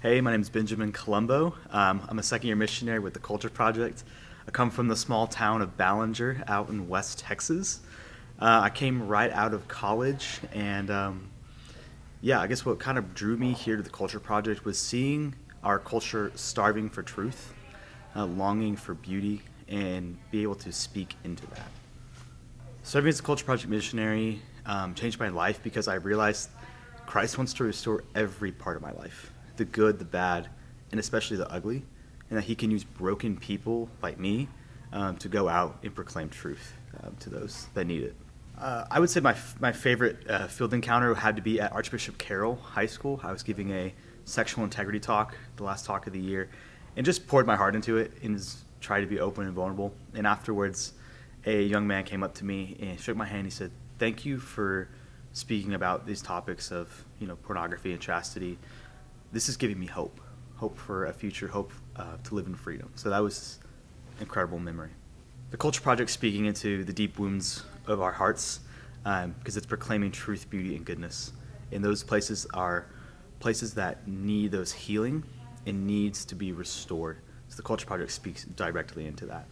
Hey, my name is Benjamin Colombo. Um, I'm a second year missionary with the Culture Project. I come from the small town of Ballinger out in West Texas. Uh, I came right out of college, and um, yeah, I guess what kind of drew me here to the Culture Project was seeing our culture starving for truth, uh, longing for beauty, and be able to speak into that. Serving as a Culture Project missionary um, changed my life because I realized Christ wants to restore every part of my life the good, the bad, and especially the ugly, and that He can use broken people like me um, to go out and proclaim truth uh, to those that need it. Uh, I would say my, my favorite uh, field encounter had to be at Archbishop Carroll High School. I was giving a sexual integrity talk, the last talk of the year, and just poured my heart into it and tried to be open and vulnerable. And afterwards, a young man came up to me and shook my hand. He said, "Thank you for speaking about these topics of you know pornography and chastity this is giving me hope, hope for a future, hope uh, to live in freedom. So that was incredible memory. The Culture Project speaking into the deep wounds of our hearts because um, it's proclaiming truth, beauty, and goodness. And those places are places that need those healing and needs to be restored. So the Culture Project speaks directly into that.